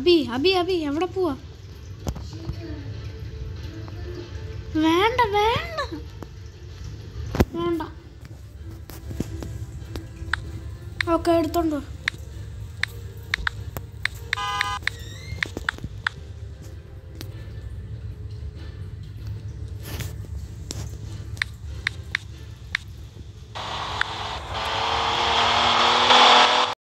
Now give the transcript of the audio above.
അബി അബി അബി എവിടെ പോവാ? വേണ്ട വേണ്ട. വേണ്ട. ഓക്കെ എടുത്തോണ്ടോ